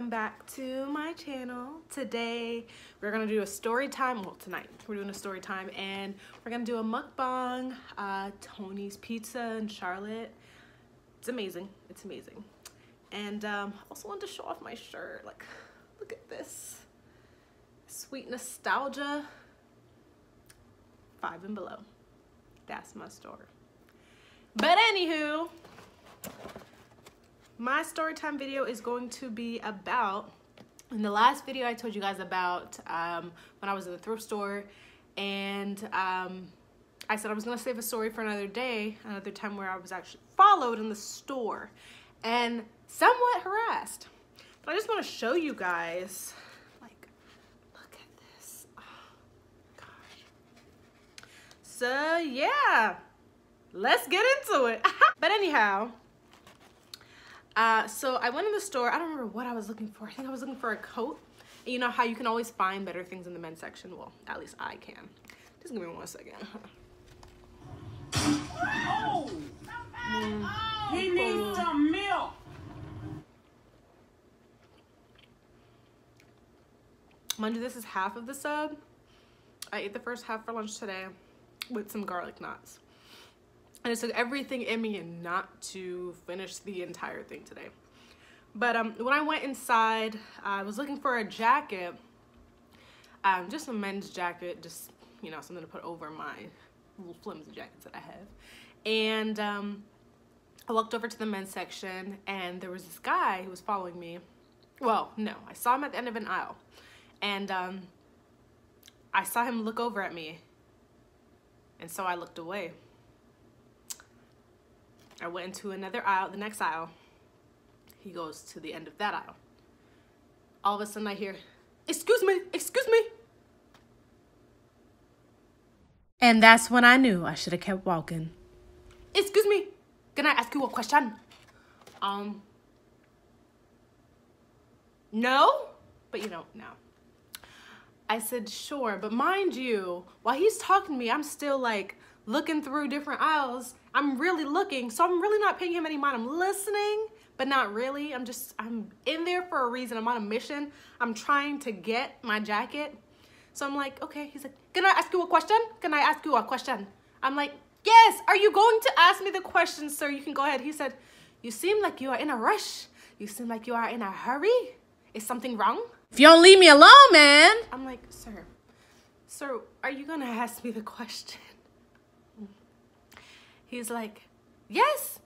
welcome back to my channel. Today we're gonna do a story time, well tonight we're doing a story time and we're gonna do a mukbang, uh, Tony's Pizza in Charlotte. It's amazing, it's amazing. And um, also wanted to show off my shirt, like look at this. Sweet nostalgia, five and below. That's my store. But anywho, my story time video is going to be about in the last video I told you guys about um, when I was in the thrift store and um, I said I was gonna save a story for another day another time where I was actually followed in the store and somewhat harassed. But I just want to show you guys like look at this. Oh, gosh. So yeah let's get into it. But anyhow uh, so I went in the store. I don't remember what I was looking for. I think I was looking for a coat. And you know how you can always find better things in the men's section? Well, at least I can. Just give me one second. Oh! Mm. He needs some milk. Mind you, this is half of the sub. I ate the first half for lunch today with some garlic knots. And it took everything in me and not to finish the entire thing today. But um, when I went inside, I was looking for a jacket. Um, just a men's jacket, just, you know, something to put over my little flimsy jackets that I have. And um, I walked over to the men's section and there was this guy who was following me. Well, no, I saw him at the end of an aisle. And um, I saw him look over at me. And so I looked away. I went into another aisle, the next aisle. He goes to the end of that aisle. All of a sudden I hear, excuse me, excuse me. And that's when I knew I should have kept walking. Excuse me, can I ask you a question? Um, no? But you don't know. I said, sure, but mind you, while he's talking to me, I'm still like looking through different aisles I'm really looking, so I'm really not paying him any mind. I'm listening, but not really. I'm just, I'm in there for a reason. I'm on a mission. I'm trying to get my jacket. So I'm like, okay. He's like, can I ask you a question? Can I ask you a question? I'm like, yes. Are you going to ask me the question, sir? You can go ahead. He said, you seem like you are in a rush. You seem like you are in a hurry. Is something wrong? If you don't leave me alone, man. I'm like, sir, sir, are you going to ask me the question? He's like, yes,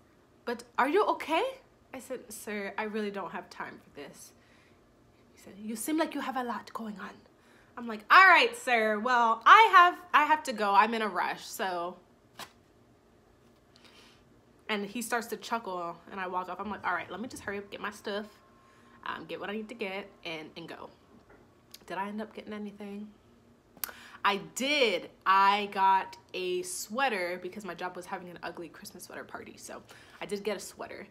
but are you okay? I said, sir, I really don't have time for this. He said, you seem like you have a lot going on. I'm like, all right, sir. Well, I have, I have to go. I'm in a rush, so. And he starts to chuckle and I walk off. I'm like, all right, let me just hurry up, get my stuff, um, get what I need to get and, and go. Did I end up getting anything? I did. I got a sweater because my job was having an ugly Christmas sweater party. So I did get a sweater.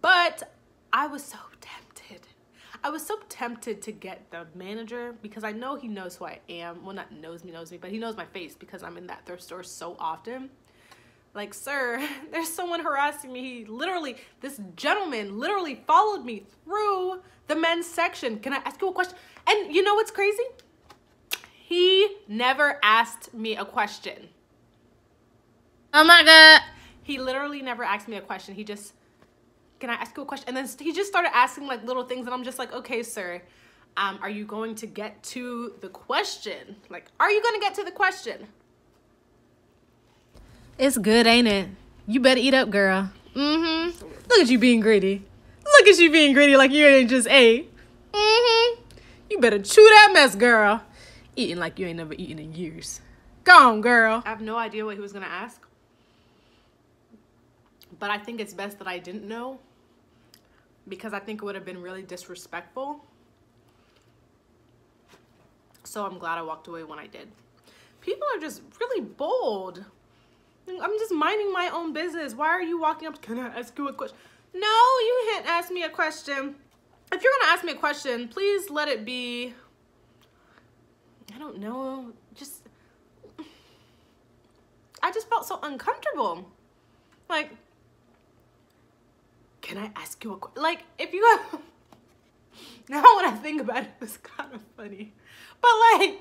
But I was so tempted. I was so tempted to get the manager because I know he knows who I am. Well, not knows me, knows me, but he knows my face because I'm in that thrift store so often. Like, sir, there's someone harassing me. He literally, this gentleman literally followed me through the men's section. Can I ask you a question? And you know what's crazy? He never asked me a question. Oh my God. He literally never asked me a question. He just, can I ask you a question? And then he just started asking like little things and I'm just like, okay, sir, um, are you going to get to the question? Like, are you going to get to the question? It's good, ain't it? You better eat up, girl. Mm-hmm. Look at you being greedy. Look at you being greedy like you ain't just ate. Mm-hmm. You better chew that mess, girl eating like you ain't never eaten in years. Go on, girl. I have no idea what he was gonna ask. But I think it's best that I didn't know because I think it would have been really disrespectful. So I'm glad I walked away when I did. People are just really bold. I'm just minding my own business. Why are you walking up? Can I ask you a question? No, you can't ask me a question. If you're gonna ask me a question, please let it be I don't know, just, I just felt so uncomfortable. Like, can I ask you a question? Like, if you have, Now when I think about it, it was kind of funny. But like,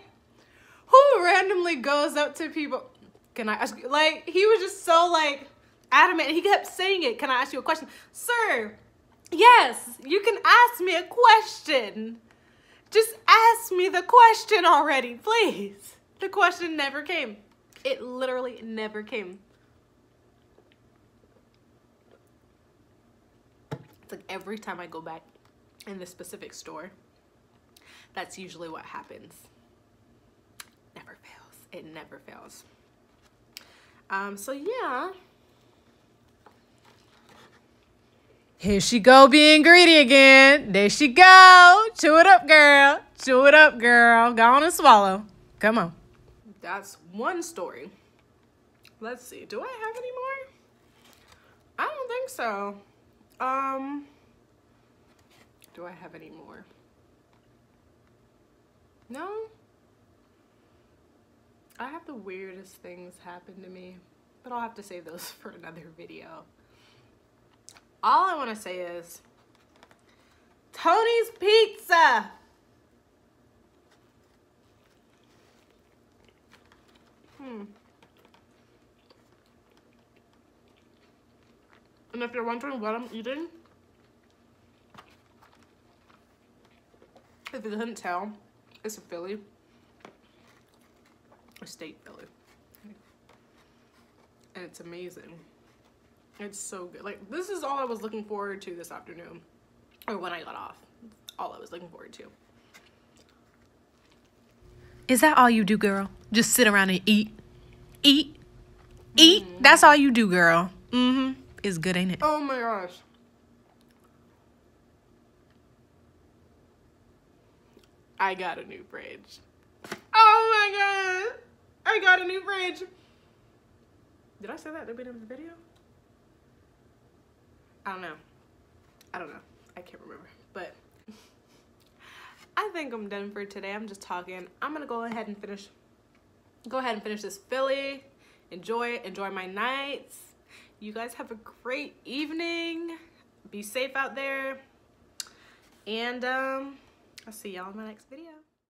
who randomly goes up to people? Can I ask you? Like, he was just so like adamant. He kept saying it. Can I ask you a question? Sir, yes, you can ask me a question. Just ask me the question already, please. The question never came. It literally never came. It's like every time I go back in this specific store, that's usually what happens. Never fails. It never fails. Um, so yeah. Here she go being greedy again. There she go. Chew it up, girl. Chew it up, girl. Go on and swallow. Come on. That's one story. Let's see. Do I have any more? I don't think so. Um Do I have any more? No? I have the weirdest things happen to me, but I'll have to save those for another video. All I want to say is Tony's Pizza. Hmm. And if you're wondering what I'm eating, if you couldn't tell, it's a Philly. A steak Philly. And it's amazing. It's so good. Like, this is all I was looking forward to this afternoon. Or when I got off. All I was looking forward to. Is that all you do, girl? Just sit around and eat? Eat? Eat? That's all you do, girl. Mm-hmm. It's good, ain't it? Oh my gosh. I got a new fridge. Oh my god. I got a new fridge. Did I say that at the beginning of the video? I don't know. I don't know. I can't remember. But I think I'm done for today. I'm just talking. I'm gonna go ahead and finish go ahead and finish this Philly. Enjoy it. Enjoy my nights. You guys have a great evening. Be safe out there. And um, I'll see y'all in my next video.